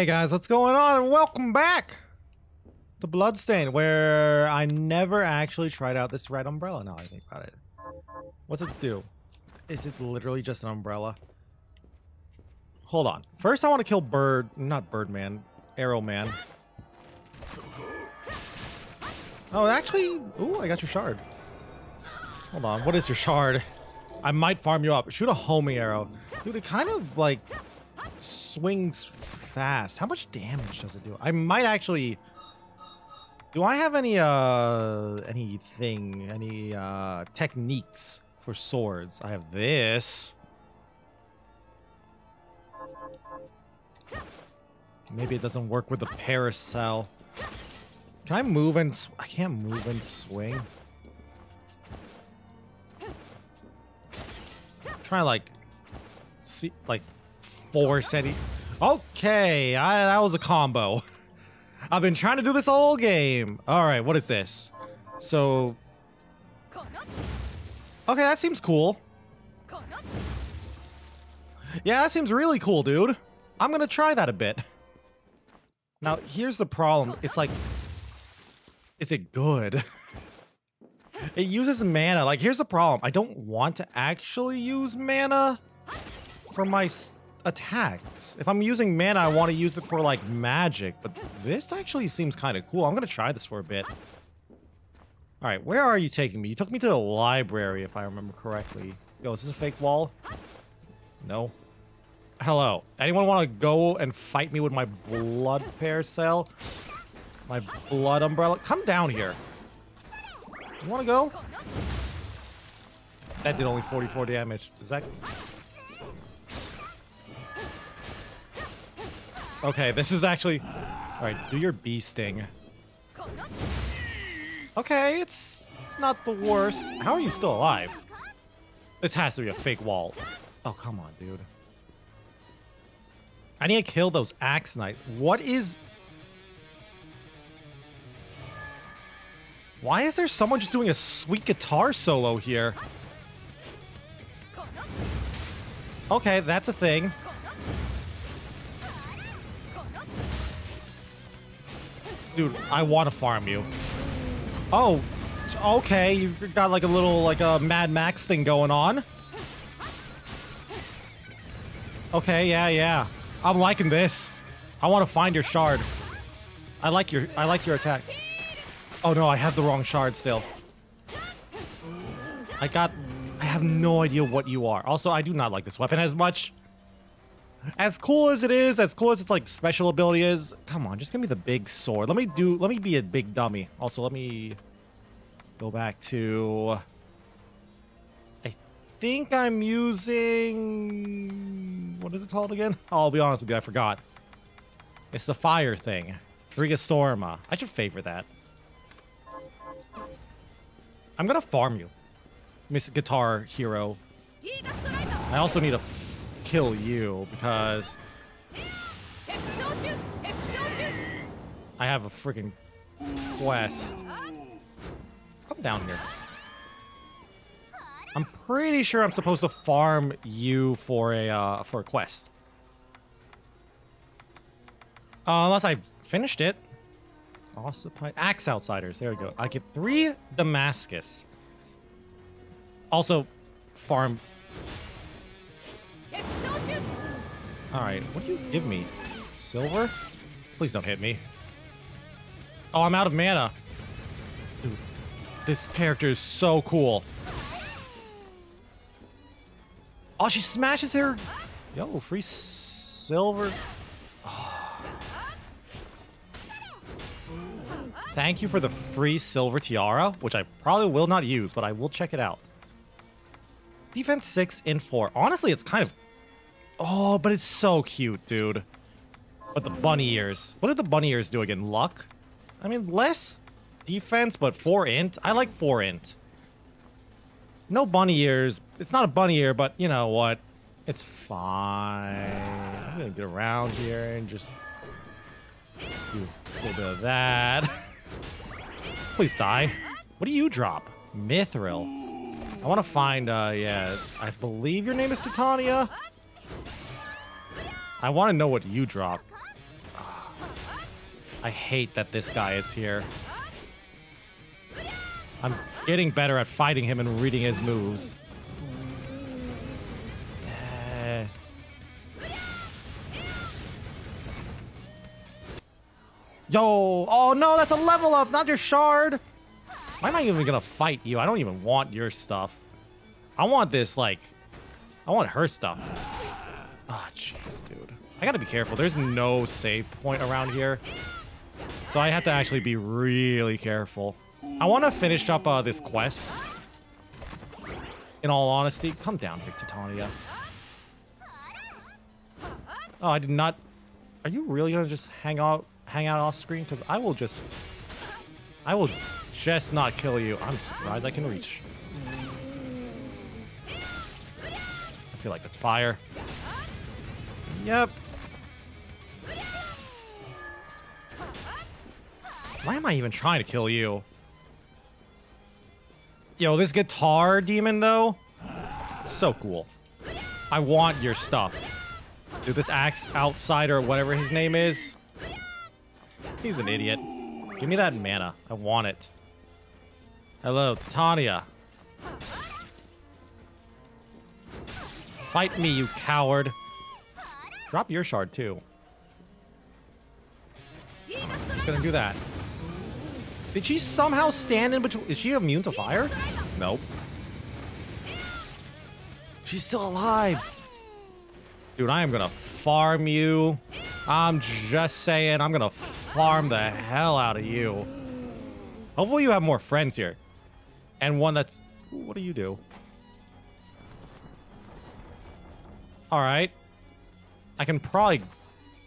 Hey guys, what's going on? And welcome back to Bloodstain, where I never actually tried out this red umbrella. Now I think about it. What's it do? Is it literally just an umbrella? Hold on. First, I want to kill Bird, not Birdman, Arrow Man. Oh, actually, ooh, I got your shard. Hold on, what is your shard? I might farm you up. Shoot a homing arrow. Dude, it kind of, like, swings fast. How much damage does it do? I might actually... Do I have any, uh, anything, any, uh, techniques for swords? I have this. Maybe it doesn't work with the parasol. Can I move and... I can't move and swing. Try like... See, like, force any... Okay, I, that was a combo. I've been trying to do this whole game. All right, what is this? So... Okay, that seems cool. Yeah, that seems really cool, dude. I'm gonna try that a bit. Now, here's the problem. It's like... Is it good? it uses mana. Like, here's the problem. I don't want to actually use mana for my attacks. If I'm using mana, I want to use it for, like, magic. But this actually seems kind of cool. I'm going to try this for a bit. All right, where are you taking me? You took me to the library, if I remember correctly. Yo, is this a fake wall? No. Hello. Anyone want to go and fight me with my blood parasol? My blood umbrella? Come down here. You want to go? That did only 44 damage. Is that... Okay, this is actually... Alright, do your bee sting. Okay, it's not the worst. How are you still alive? This has to be a fake wall. Oh, come on, dude. I need to kill those Axe Knight. What is... Why is there someone just doing a sweet guitar solo here? Okay, that's a thing. Dude, I want to farm you. Oh, okay. You got like a little, like a Mad Max thing going on. Okay, yeah, yeah. I'm liking this. I want to find your shard. I like your, I like your attack. Oh no, I have the wrong shard still. I got, I have no idea what you are. Also, I do not like this weapon as much. As cool as it is, as cool as its like special ability is, come on, just give me the big sword. Let me do, let me be a big dummy. Also, let me go back to, I think I'm using, what is it called again? Oh, I'll be honest with you, I forgot. It's the fire thing. Rigastorma. I should favor that. I'm gonna farm you, Miss Guitar Hero. I also need to kill you because I have a freaking quest. Come down here. I'm pretty sure I'm supposed to farm you for a uh, for a quest. Uh, unless I finished it. Ossified Axe Outsiders. There we go. I get three Damascus. Also, farm. All right, what do you give me? Silver? Please don't hit me. Oh, I'm out of mana. Dude, this character is so cool. Oh, she smashes her. Yo, free silver. Thank you for the free silver tiara, which I probably will not use, but I will check it out. Defense 6 in 4. Honestly, it's kind of... Oh, but it's so cute, dude. But the bunny ears. What did the bunny ears do again? Luck? I mean, less defense, but 4 int. I like 4 int. No bunny ears. It's not a bunny ear, but you know what? It's fine. I'm gonna get around here and just do a little bit of that. Please die. What do you drop? Mithril. I want to find, uh, yeah, I believe your name is Titania. I want to know what you drop. I hate that this guy is here. I'm getting better at fighting him and reading his moves. Eh. Yo! Oh no, that's a level up, not your shard! Why am I even gonna fight you? I don't even want your stuff. I want this, like... I want her stuff. I gotta be careful. There's no save point around here. So I have to actually be really careful. I want to finish up uh, this quest. In all honesty. Come down, Big Titania. Oh, I did not... Are you really gonna just hang out, hang out off screen? Because I will just... I will just not kill you. I'm surprised I can reach. I feel like that's fire. Yep. Why am I even trying to kill you? Yo, this guitar demon, though, so cool. I want your stuff. Dude, this axe outsider, whatever his name is, he's an idiot. Give me that mana. I want it. Hello, Titania. Fight me, you coward. Drop your shard, too. Just gonna do that. Did she somehow stand in between? Is she immune to fire? Nope. She's still alive. Dude, I am gonna farm you. I'm just saying, I'm gonna farm the hell out of you. Hopefully you have more friends here. And one that's... What do you do? Alright. I can probably...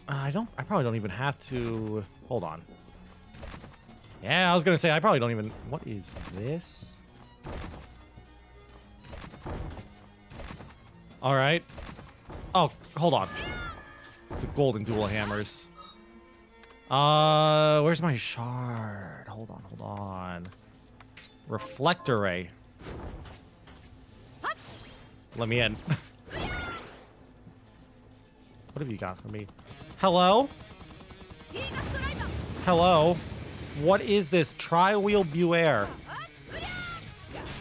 I don't... I probably don't even have to... Hold on. Yeah, I was gonna say, I probably don't even... What is this? Alright. Oh, hold on. It's the golden dual hammers. Uh, where's my shard? Hold on, hold on. Reflector ray. Let me in. what have you got for me? Hello? Hello? What is this? Tri-wheel Buer.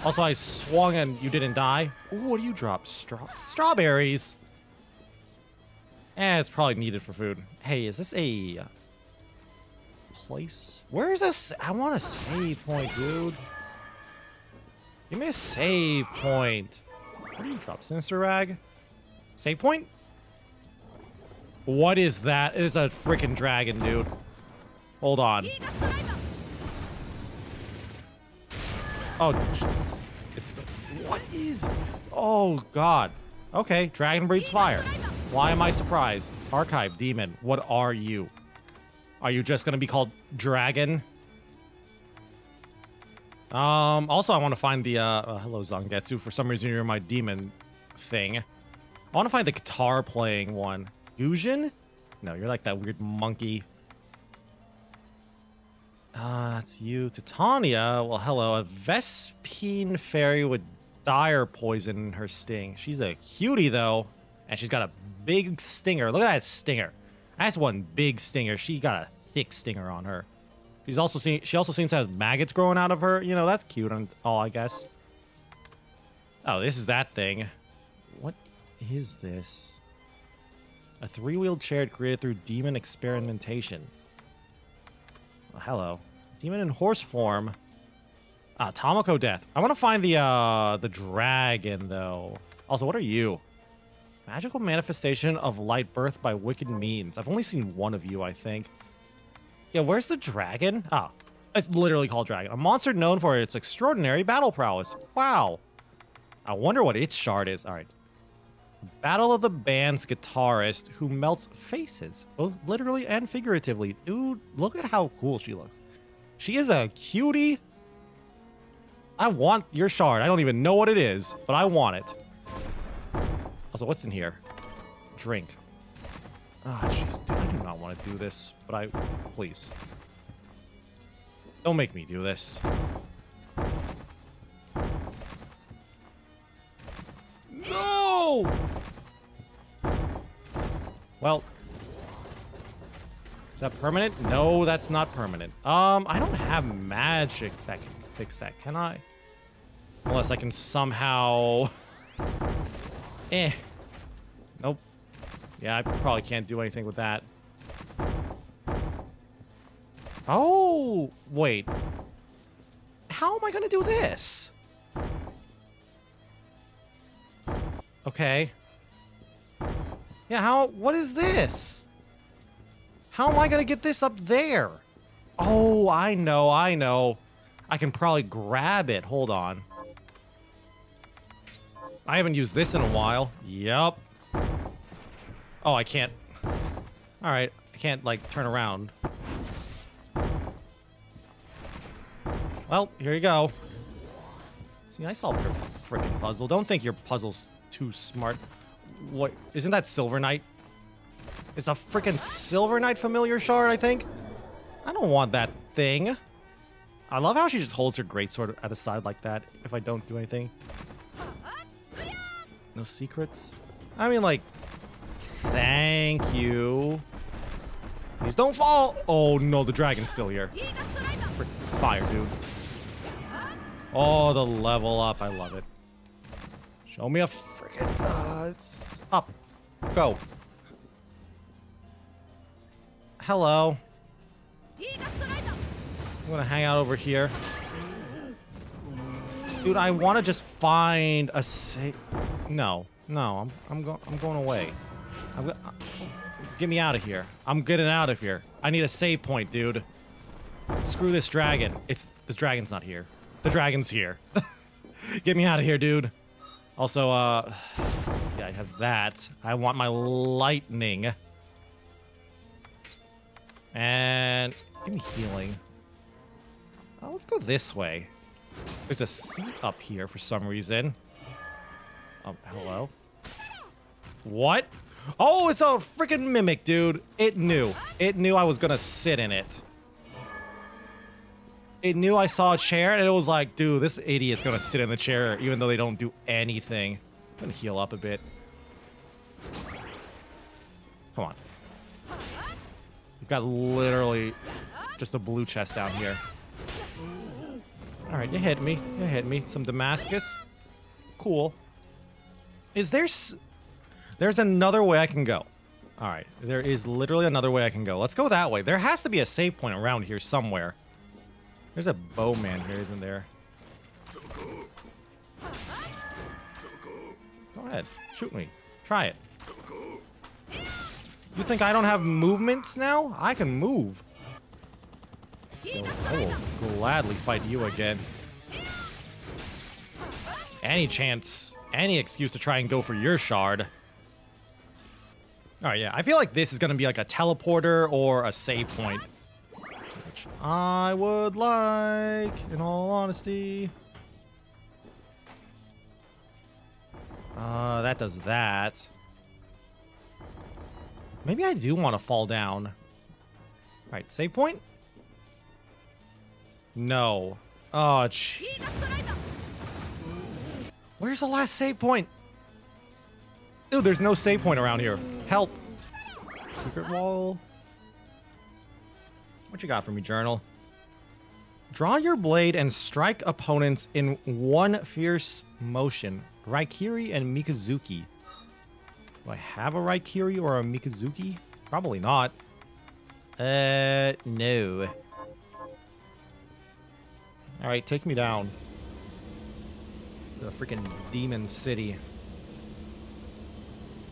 Also, I swung and you didn't die. Ooh, what do you drop? Stra strawberries. Eh, it's probably needed for food. Hey, is this a place? Where is this? I want a save point, dude. Give me a save point. What do you drop? Sinister Rag? Save point? What is that? It is a freaking dragon, dude. Hold on. Oh, Jesus. It's the... What is... Oh, God. Okay, dragon breathes fire. Why am I surprised? Archive demon, what are you? Are you just going to be called dragon? Um, also, I want to find the, uh, uh, hello, Zangetsu. For some reason, you're my demon thing. I want to find the guitar playing one. Fusion? No, you're like that weird monkey. Ah, uh, it's you. Titania. Well, hello. A Vespine fairy with dire poison in her sting. She's a cutie, though. And she's got a big stinger. Look at that stinger. That's one big stinger. She got a thick stinger on her. She's also seen. She also seems to have maggots growing out of her. You know, that's cute and all, I guess. Oh, this is that thing. What is this? A three-wheeled chariot created through demon experimentation. Well, hello. Demon in horse form. Ah, Tomoko Death. I want to find the, uh, the dragon, though. Also, what are you? Magical manifestation of light birth by wicked means. I've only seen one of you, I think. Yeah, where's the dragon? Ah, it's literally called dragon. A monster known for its extraordinary battle prowess. Wow. I wonder what its shard is. All right. Battle of the Band's guitarist who melts faces, both literally and figuratively. Dude, look at how cool she looks. She is a cutie. I want your shard. I don't even know what it is, but I want it. Also, what's in here? Drink. Ah, oh, jeez, dude, I do not want to do this, but I... Please. Don't make me do this. No! Is that permanent? No, that's not permanent. Um, I don't have magic that can fix that, can I? Unless I can somehow... eh. Nope. Yeah, I probably can't do anything with that. Oh, wait. How am I going to do this? Okay. Yeah, how... What is this? How am I going to get this up there? Oh, I know, I know. I can probably grab it. Hold on. I haven't used this in a while. Yep. Oh, I can't. Alright. I can't, like, turn around. Well, here you go. See, I solved your freaking puzzle. Don't think your puzzle's too smart. What? Isn't that Silver Knight? It's a freaking Silver Knight familiar shard, I think? I don't want that thing. I love how she just holds her greatsword at the side like that if I don't do anything. No secrets? I mean, like, thank you. Please don't fall. Oh, no, the dragon's still here. Fire, dude. Oh, the level up. I love it. Show me a freaking... Uh, it's up. Go. Hello. I'm gonna hang out over here. Dude, I want to just find a safe... No. No, I'm, I'm, go I'm going away. I'm go Get me out of here. I'm getting out of here. I need a save point, dude. Screw this dragon. It's... The dragon's not here. The dragon's here. Get me out of here, dude. Also, uh... Yeah, I have that. I want my lightning. And... Give me healing. Oh, let's go this way. There's a seat up here for some reason. Oh, hello? What? Oh, it's a freaking mimic, dude. It knew. It knew I was gonna sit in it. It knew I saw a chair, and it was like, dude, this idiot's gonna sit in the chair, even though they don't do anything. I'm gonna heal up a bit. Come on. You've got literally just a blue chest down here. Alright, you hit me. You hit me. Some Damascus. Cool. Is there... There's another way I can go. Alright, there is literally another way I can go. Let's go that way. There has to be a save point around here somewhere. There's a bowman here, isn't there? Go ahead. Shoot me. Try it. You think I don't have movements now? I can move. I will gladly fight you again. Any chance, any excuse to try and go for your shard. Alright, yeah. I feel like this is going to be like a teleporter or a save point. I would like, in all honesty. Uh, that does that. Maybe I do want to fall down. Alright, save point? No. Oh, jeez. Where's the last save point? Dude, there's no save point around here. Help. Secret wall. What you got for me, journal? Draw your blade and strike opponents in one fierce motion. Raikiri and Mikazuki. Do I have a Raikiri or a Mikazuki? Probably not. Uh, no. Alright, take me down. The freaking demon city.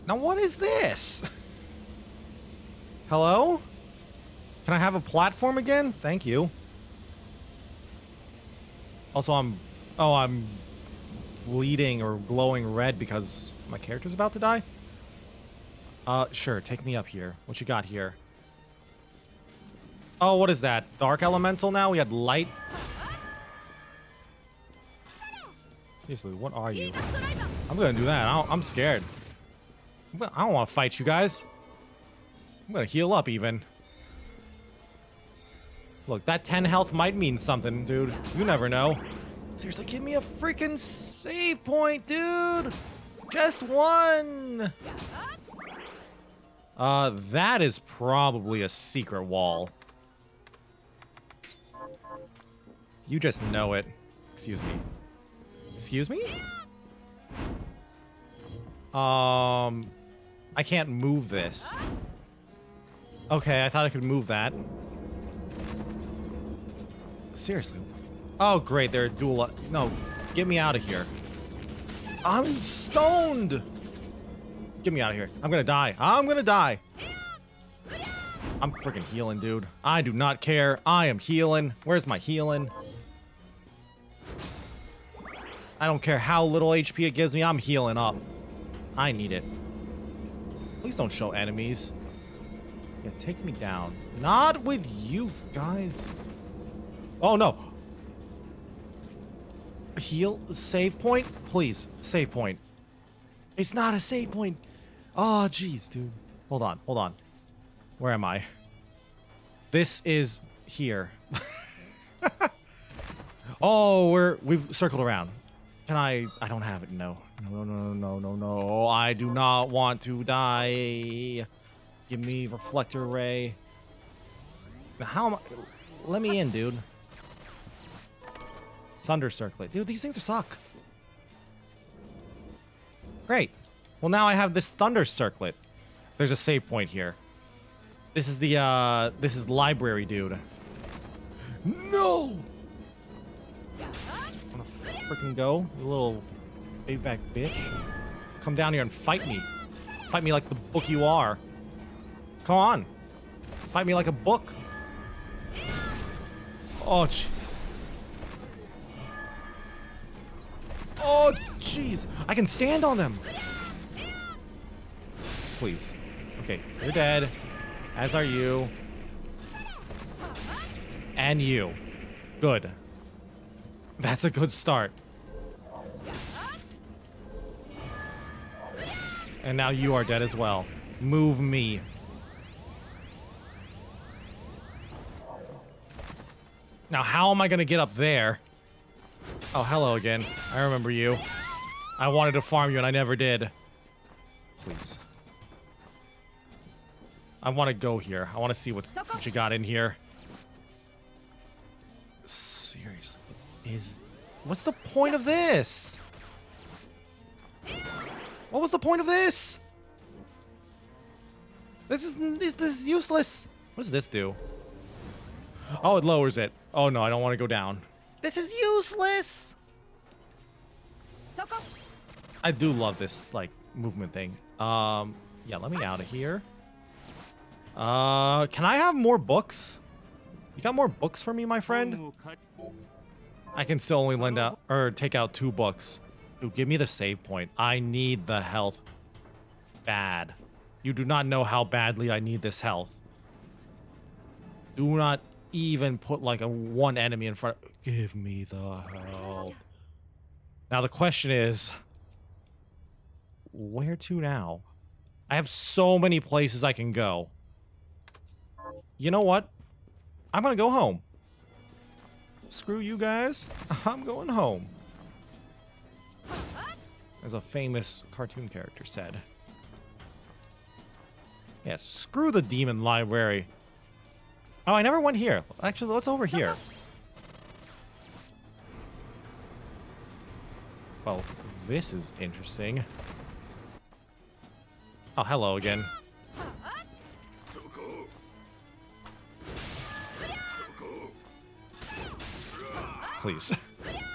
Now what is this? Hello? Can I have a platform again? Thank you. Also, I'm... Oh, I'm bleeding or glowing red because my character's about to die? Uh, sure. Take me up here. What you got here? Oh, what is that? Dark elemental now? We had light Seriously, what are you? I'm gonna do that. I am scared. I don't want to fight you guys. I'm gonna heal up even. Look, that 10 health might mean something, dude. You never know. Seriously, give me a freaking save point, dude! Just one! Uh, that is probably a secret wall. You just know it. Excuse me. Excuse me? Um, I can't move this. Okay, I thought I could move that. Seriously. Oh, great. They're dual. No, get me out of here. I'm stoned. Get me out of here. I'm gonna die. I'm gonna die. I'm freaking healing, dude. I do not care. I am healing. Where's my healing? I don't care how little HP it gives me. I'm healing up. I need it. Please don't show enemies. Yeah, take me down. Not with you guys. Oh, no. Heal? Save point? Please, save point. It's not a save point. Oh, jeez, dude. Hold on, hold on. Where am I? This is here. oh, we're we've circled around. Can I? I don't have it. No. No, no, no, no, no, no. I do not want to die. Give me reflector ray. How am I? Let me in, dude. Thunder circlet. Dude, these things are suck. Great. Well, now I have this thunder circlet. There's a save point here. This is the, uh, this is library, dude. No! Wanna freaking go, you little baby back bitch? Come down here and fight me. Fight me like the book you are. Come on. Fight me like a book. Oh, jeez. Oh, jeez. I can stand on them. Please. Okay, you're dead. As are you. And you. Good. That's a good start. And now you are dead as well. Move me. Now, how am I going to get up there? Oh, hello again. I remember you. I wanted to farm you and I never did. Please. I want to go here. I want to see what's, what you got in here. Seriously. Is... What's the point of this? What was the point of this? This is this, this is useless. What does this do? Oh, it lowers it. Oh no, I don't want to go down. This is useless. I do love this like movement thing. Um, yeah, let me out of here. Uh, can I have more books? You got more books for me, my friend? I can still only lend out or take out two books. Dude, give me the save point. I need the health. Bad. You do not know how badly I need this health. Do not even put like a one enemy in front. Give me the help. Now the question is, where to now? I have so many places I can go. You know what? I'm gonna go home. Screw you guys. I'm going home. As a famous cartoon character said. Yeah, screw the demon library. Oh, I never went here. Actually, let's over here. Well, this is interesting. Oh, hello again. Please.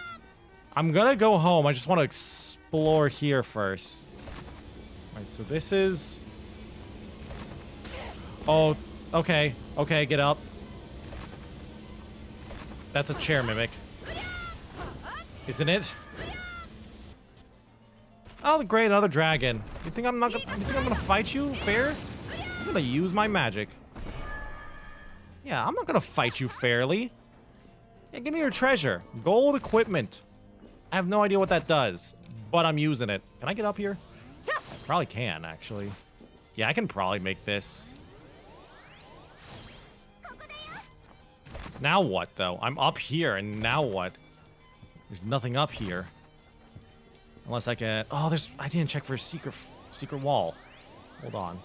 I'm gonna go home. I just want to explore here first. Alright, so this is... Oh, okay. Okay, get up. That's a chair mimic. Isn't it? Oh, great, another dragon. You think I'm not gonna, you think I'm gonna fight you fair? I'm gonna use my magic. Yeah, I'm not gonna fight you fairly. Yeah, give me your treasure. Gold equipment. I have no idea what that does, but I'm using it. Can I get up here? Probably can, actually. Yeah, I can probably make this. Now what, though? I'm up here, and now what? There's nothing up here. Unless I can... Oh, there's... I didn't check for a secret secret wall. Hold on.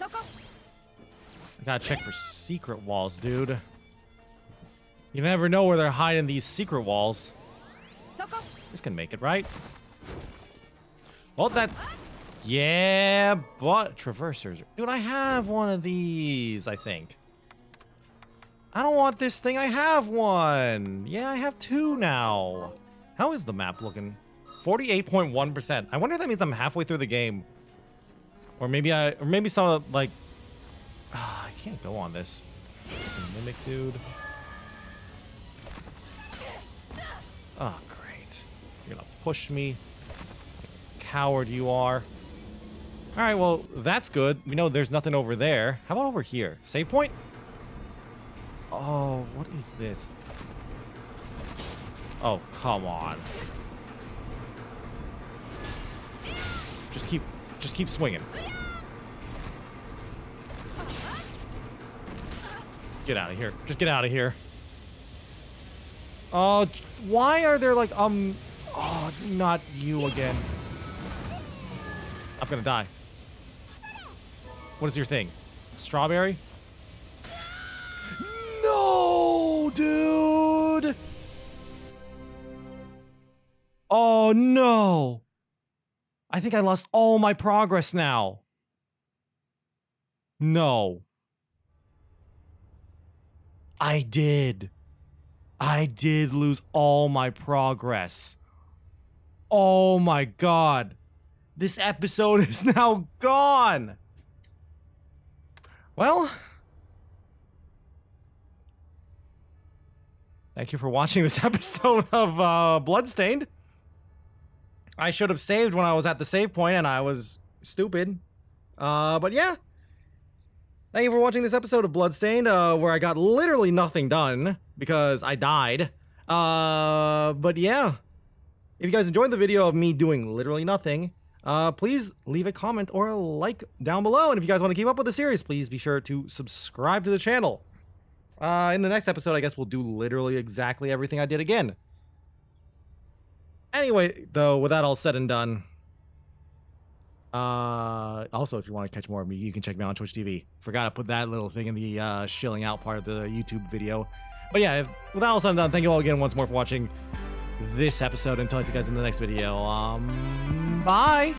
I gotta check for secret walls, dude. You never know where they're hiding these secret walls. This can make it, right? Well, that... Yeah, but... Traversers. Dude, I have one of these, I think. I don't want this thing. I have one. Yeah, I have two now. How is the map looking? 48.1%. I wonder if that means I'm halfway through the game. Or maybe I... Or maybe some like... Uh, I can't go on this. Mimic, dude. Oh, great. You're gonna push me. Coward you are. Alright, well, that's good. We know there's nothing over there. How about over here? Save point? Oh, what is this? Oh, come on. Just keep, just keep swinging. Get out of here. Just get out of here. Oh, why are there like, um, oh, not you again. I'm gonna die. What is your thing? Strawberry? No, dude! Oh, no! I think I lost all my progress now. No. I did. I did lose all my progress. Oh my god. This episode is now gone. Well, thank you for watching this episode of uh, Bloodstained. I should have saved when I was at the save point and I was stupid. Uh, but yeah. Thank you for watching this episode of Bloodstained, uh, where I got literally nothing done because I died. Uh, but yeah. If you guys enjoyed the video of me doing literally nothing, uh, please leave a comment or a like down below. And if you guys want to keep up with the series, please be sure to subscribe to the channel. Uh, in the next episode, I guess we'll do literally exactly everything I did again. Anyway, though, with that all said and done, uh, also, if you want to catch more of me, you can check me out on Twitch TV. Forgot to put that little thing in the uh, shilling out part of the YouTube video. But yeah, if, with that all said and done, thank you all again once more for watching this episode. Until I see you guys in the next video. Um, bye!